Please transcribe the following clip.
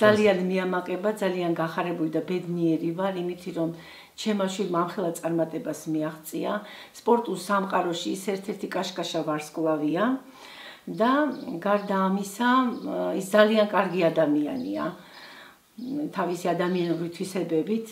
ძალიან მიამაყება, ძალიან გახარებული და ბედნიერი ვარ, იმითი რომ ჩემო შვილმა ამხელა წარმატებას მიაღწია. სპორტულ სამყაროში ის ერთ-ერთი კაშკაშა ვარსკვლავია და გარდა ამისა, ის ძალიან კარგი ადამიანია. თავისი ადამიანური თვისებებით